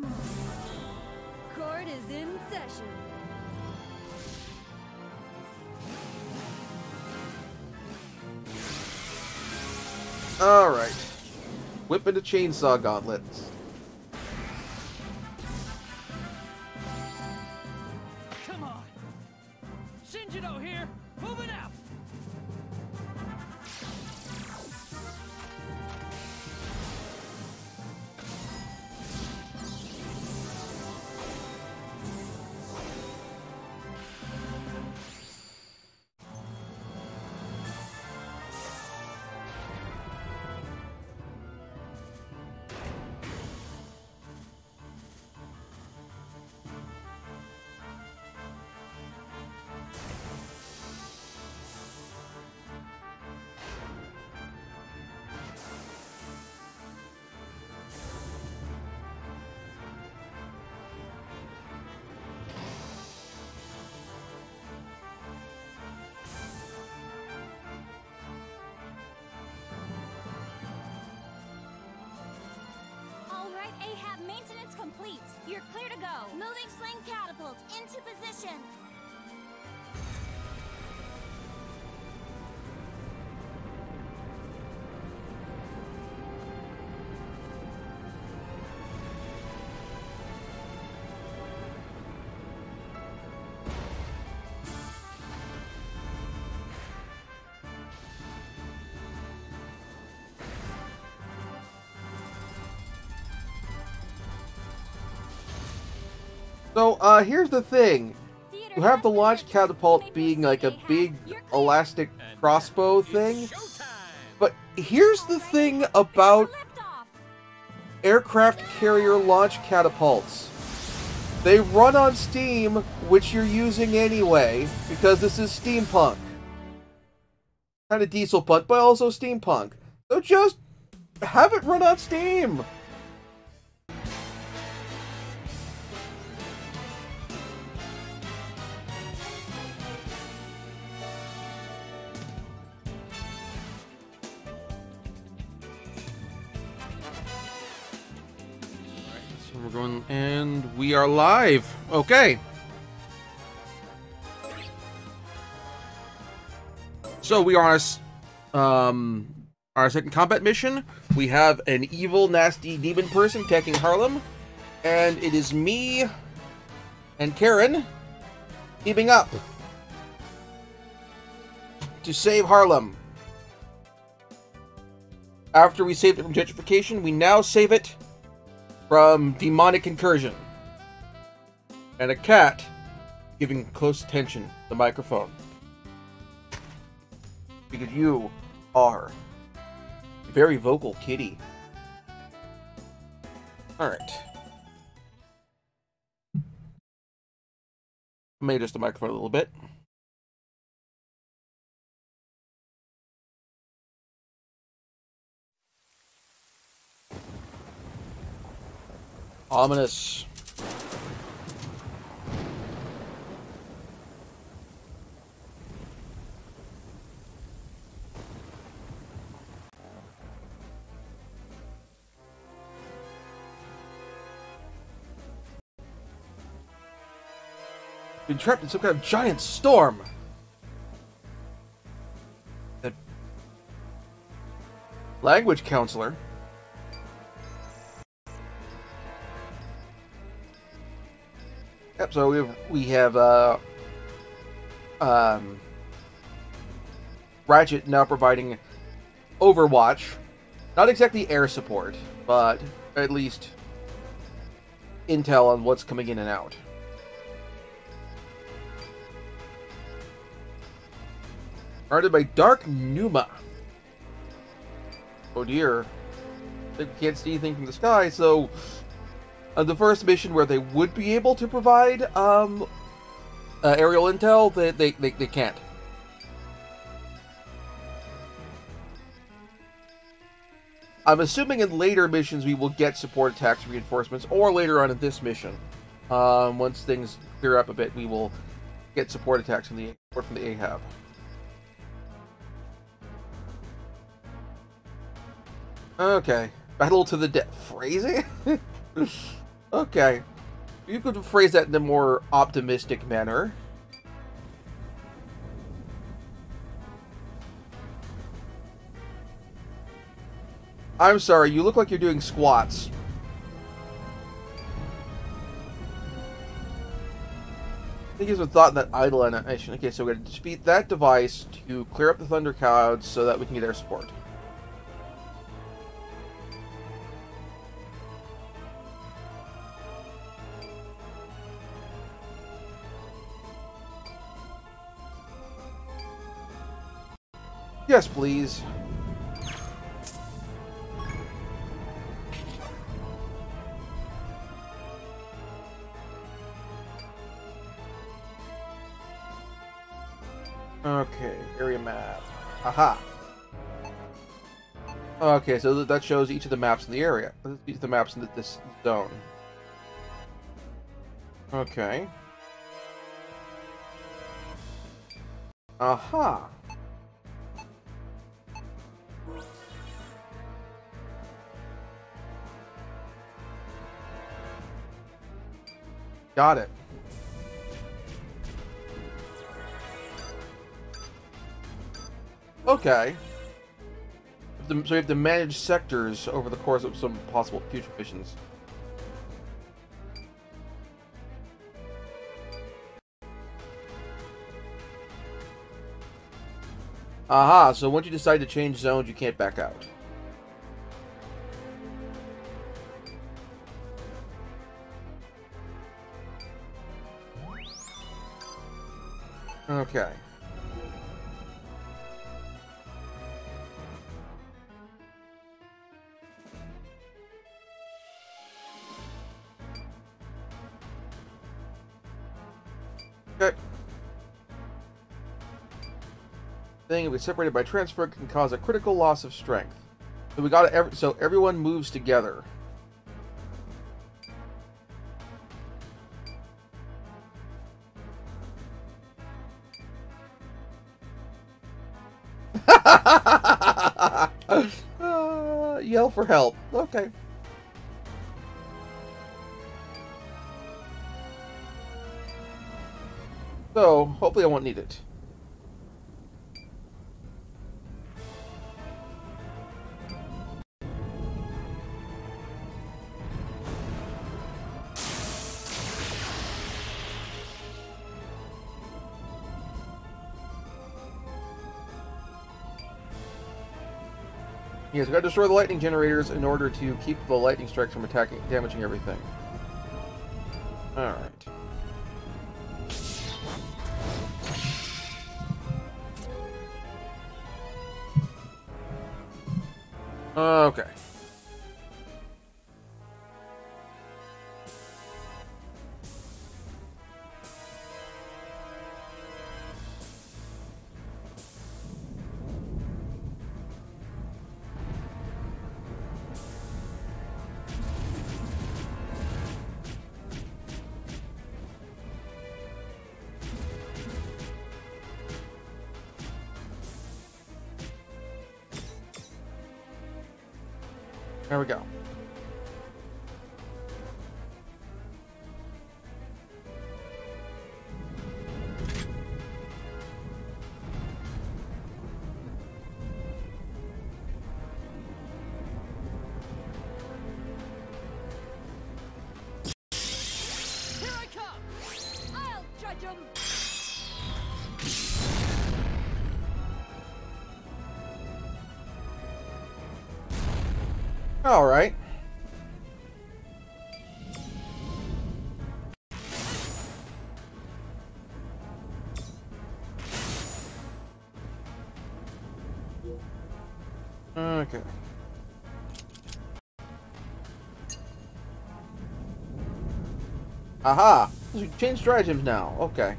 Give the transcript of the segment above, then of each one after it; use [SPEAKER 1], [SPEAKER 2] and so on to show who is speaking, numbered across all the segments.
[SPEAKER 1] Come on. Court is in session.
[SPEAKER 2] Alright. Whip into chainsaw gauntlets.
[SPEAKER 3] Complete. You're clear to go. Moving sling catapult into position.
[SPEAKER 2] So, uh, here's the thing. You have the launch catapult being like a big elastic crossbow thing. But here's the thing about aircraft carrier launch catapults. They run on steam, which you're using anyway, because this is steampunk. Kind of diesel punk, but also steampunk. So just have it run on steam. And we are live. Okay. So we are on um, our second combat mission. We have an evil, nasty demon person attacking Harlem, and it is me and Cheiron teaming up to save Harlem. After we saved it from gentrification, we now save it from demonic incursion. And a cat giving close attention to the microphone. Because you are a very vocal kitty. Alright. I may adjust the microphone a little bit. Ominous. Been trapped in some kind of giant storm. The language counselor. So we have, we have uh, um, Ratchet now providing Overwatch. Not exactly air support, but at least intel on what's coming in and out. Guarded by Dark Numa. Oh dear. They can't see anything from the sky, so on the first mission where they would be able to provide um, uh, aerial intel, they, they, they, they can't. I'm assuming in later missions we will get support attacks reinforcements, or later on in this mission. Um, once things clear up a bit, we will get support attacks from the support from the Ahab. Okay, battle to the death. Phrasing. Okay. You could phrase that in a more optimistic manner. I'm sorry, you look like you're doing squats. I think he's some thought that idle animation. Okay, so we're going to defeat that device to clear up the thunder clouds so that we can get air support. Yes, please. Okay, area map. Aha. Okay, so that shows each of the maps in the area. Each of the maps in this zone. Okay. Aha. Got it. Okay. So you have to manage sectors over the course of some possible future missions. Aha, so once you decide to change zones, you can't back out. Okay. Okay. Thing if we separated by transfer can cause a critical loss of strength. So we got to so everyone moves together. Uh, yell for help. Okay. So, hopefully I won't need it. Yes, we gotta destroy the lightning generators in order to keep the lightning strikes from attacking, damaging everything. Alright. There we go. All right. Okay. Aha! We change stratagems now. Okay.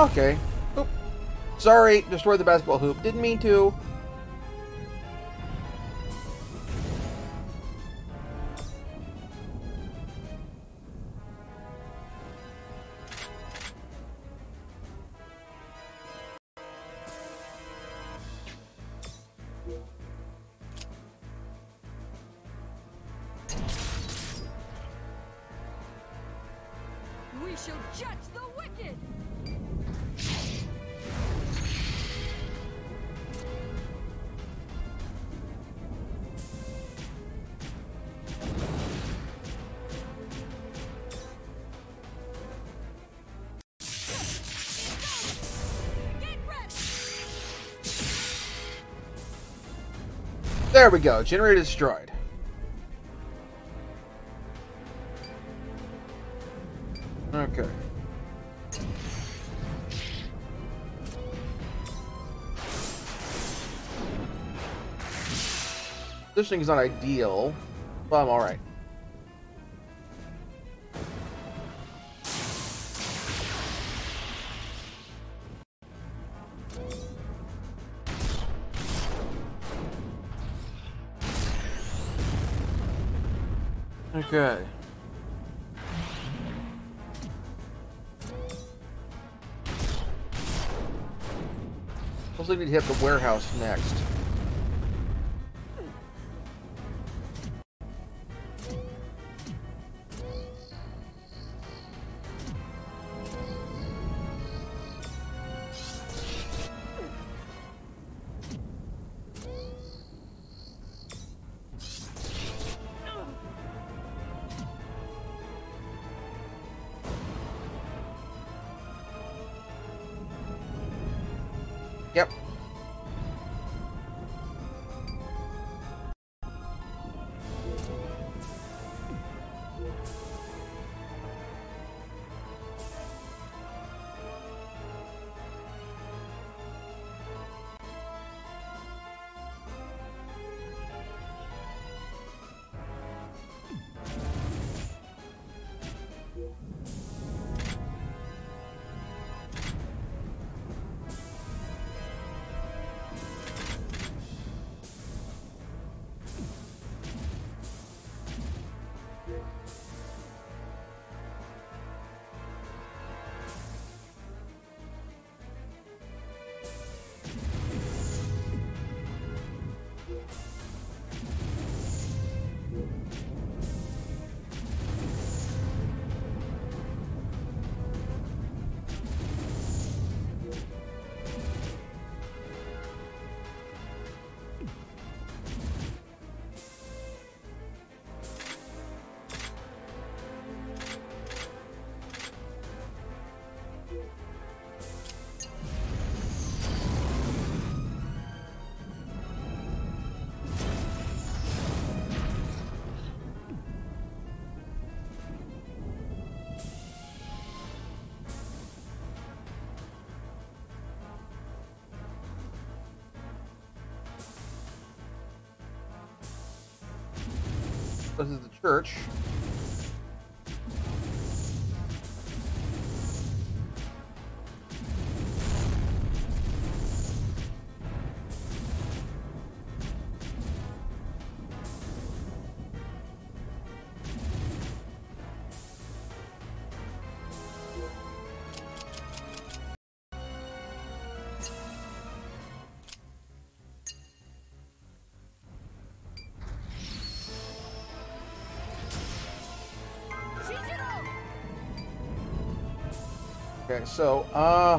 [SPEAKER 2] Okay. Oop. Sorry, destroyed the basketball hoop. Didn't mean to. There we go. Generator destroyed. Okay. Positioning is not ideal, but I'm alright. Okay. Also need to hit the warehouse next. This is the church. Okay, so, uh...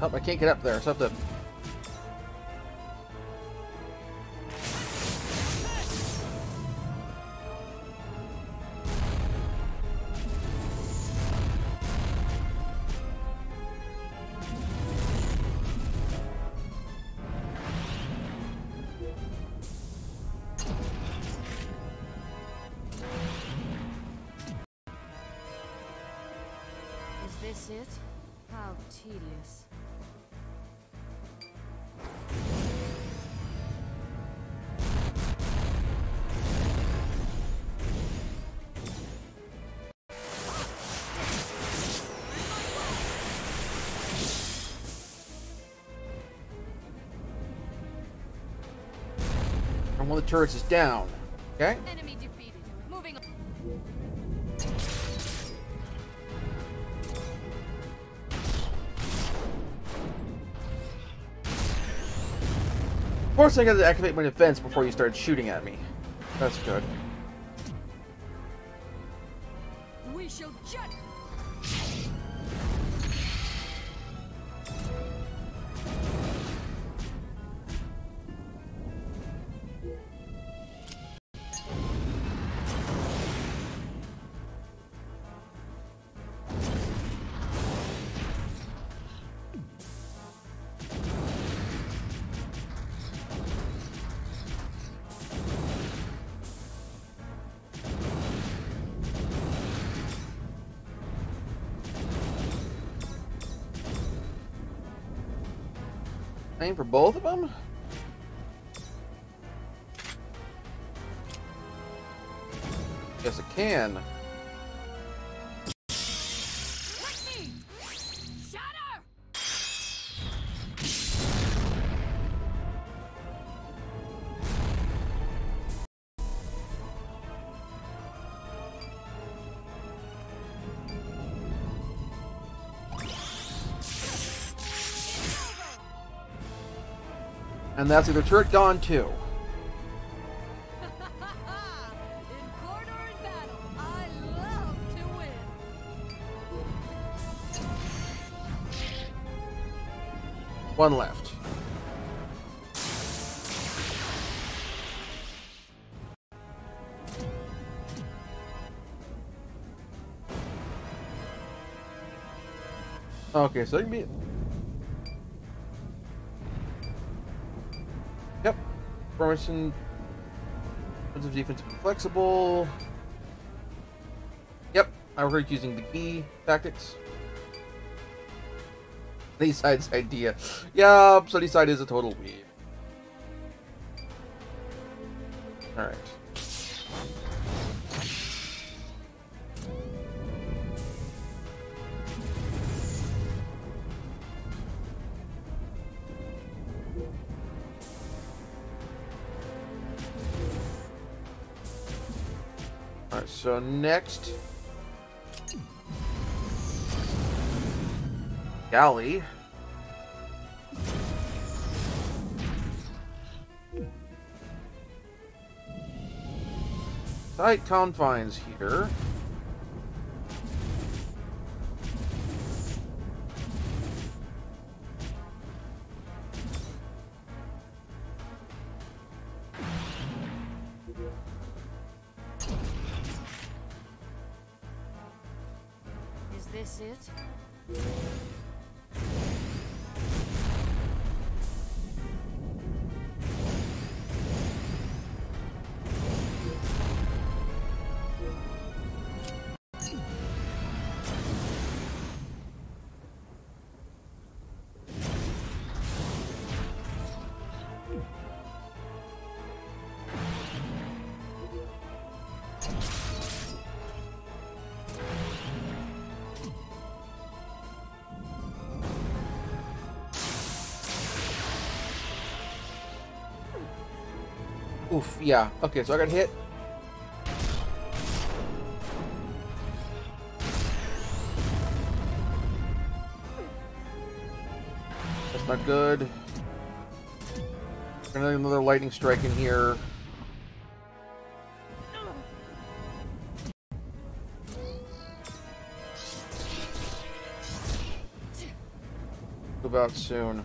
[SPEAKER 2] Oh, I can't get up there. Something.
[SPEAKER 1] Is
[SPEAKER 2] And one of the turrets is down. Okay?
[SPEAKER 1] Enemy defeated. Moving on.
[SPEAKER 2] Of course I gotta activate my defense before you start shooting at me. That's good. Aim for both of them? Yes, it can. And that's either turret gone too. One left. Okay, so it can be. Formation. Defensive, defensive, flexible. Yep, I heard using the key tactics. Sunnyside idea. Yeah, Sunnyside is a total weeb. Next. Galley. Tight confines here. Oof, yeah. Okay, so I got hit. That's not good. Another lightning strike in here. Move out soon.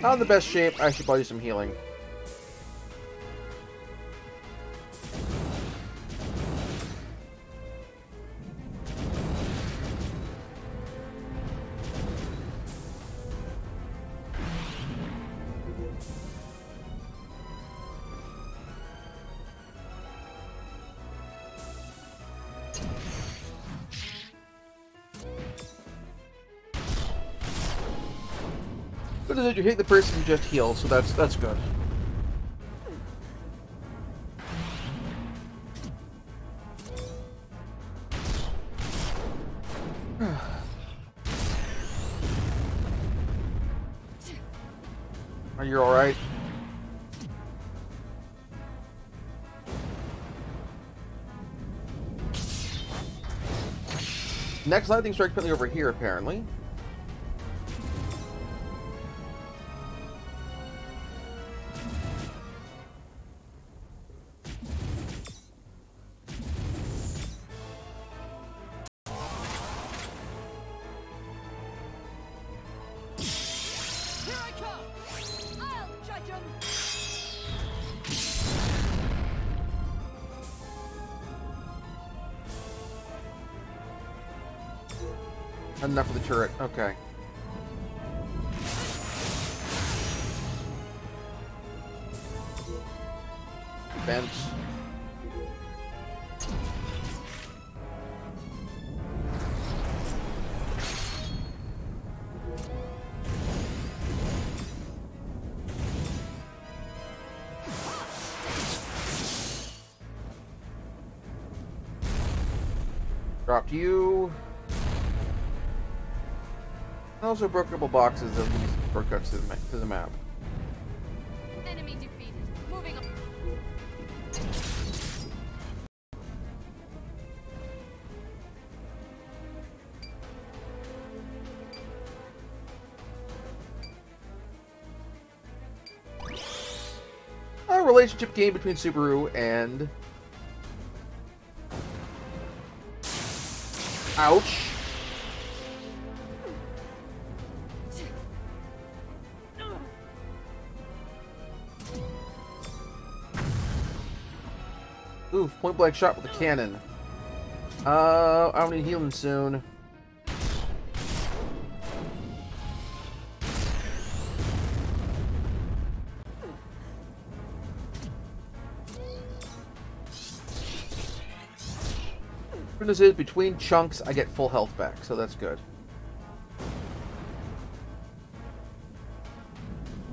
[SPEAKER 2] Not in the best shape. I should probably do some healing. It you hit the person you just healed, so that's that's good. Are you alright? Next lightning strike apparently over here, apparently. Turret. Okay. Vents. Dropped you. I also broke a couple boxes of these shortcuts to the, to the map.
[SPEAKER 1] Enemy defeated. Moving on.
[SPEAKER 2] A relationship game between Subaru and. Ouch. Oof, point blank shot with a cannon. Uh, I don't need healing soon. Goodness is between chunks, I get full health back, so that's good.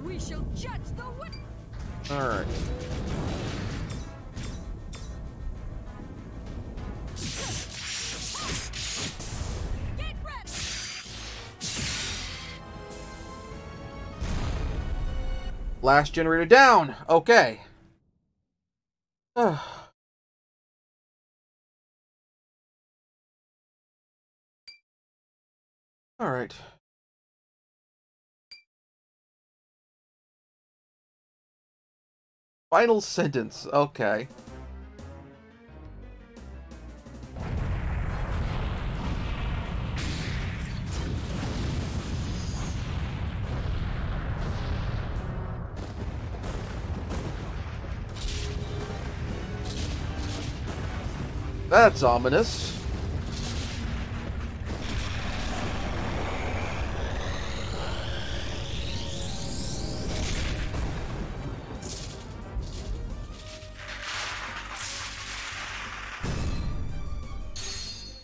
[SPEAKER 1] We shall judge the.
[SPEAKER 2] All right. Last generator down. Okay. All right. Final sentence. Okay. That's ominous.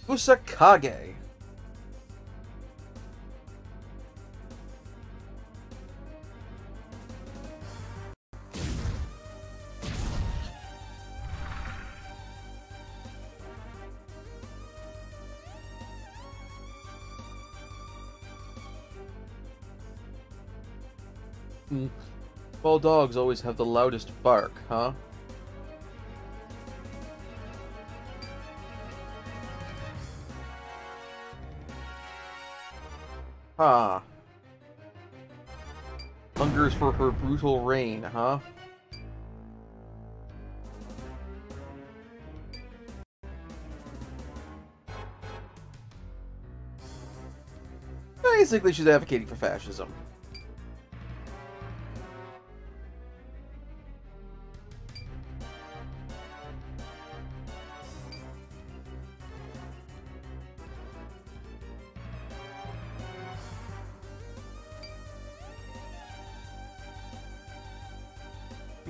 [SPEAKER 2] Usakage. Dogs always have the loudest bark, huh? Huh. Hungers for her brutal reign, huh? Basically, she's advocating for fascism.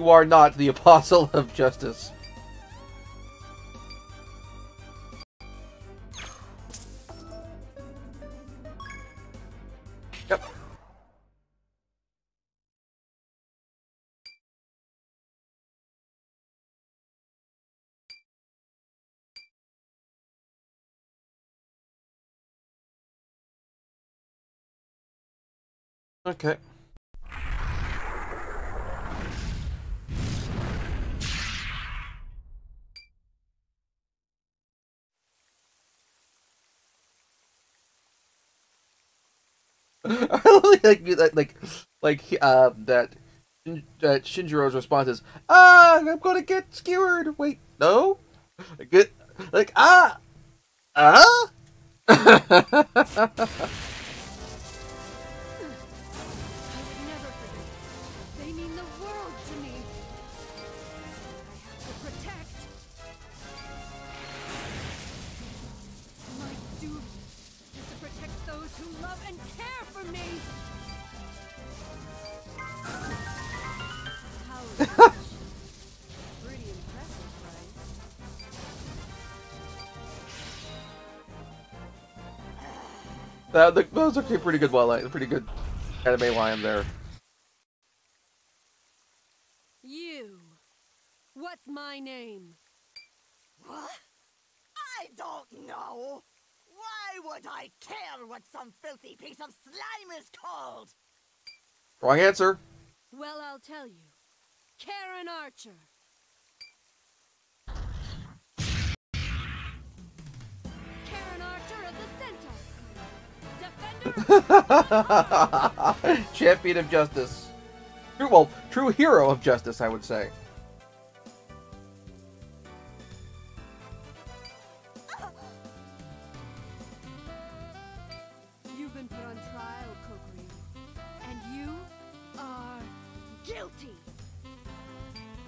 [SPEAKER 2] you are not the apostle of justice. Yep. Okay. like like, like uh, that. That Shinjiro's response is, "Ah, I'm gonna get skewered." Wait, no, get like ah, ah.
[SPEAKER 1] love and care for me.
[SPEAKER 2] That, that was actually a pretty good line, pretty good anime line there.
[SPEAKER 1] You. What's my name?
[SPEAKER 4] What? I don't know. Why would I care what some filthy piece of slime is called?
[SPEAKER 2] Wrong answer.
[SPEAKER 1] Well, I'll tell you. Cheiron Archer. Cheiron Archer of the Centaur. Defender.
[SPEAKER 2] Champion of justice. True, well, true hero of justice, I would say.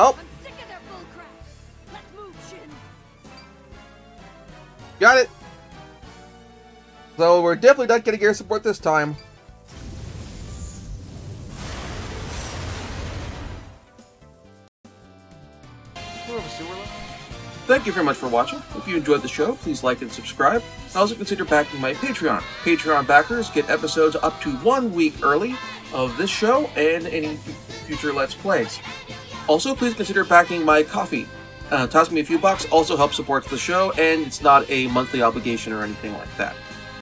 [SPEAKER 3] Oh.
[SPEAKER 1] Shin.
[SPEAKER 2] got it. So we're definitely not getting air support this time.
[SPEAKER 5] Thank you very much for watching. If you enjoyed the show, please like and subscribe. Also consider backing my Patreon. Patreon backers get episodes up to one week early of this show and any future Let's Plays. Also, please consider backing my coffee. Uh, toss me a few bucks also helps support the show, and it's not a monthly obligation or anything like that.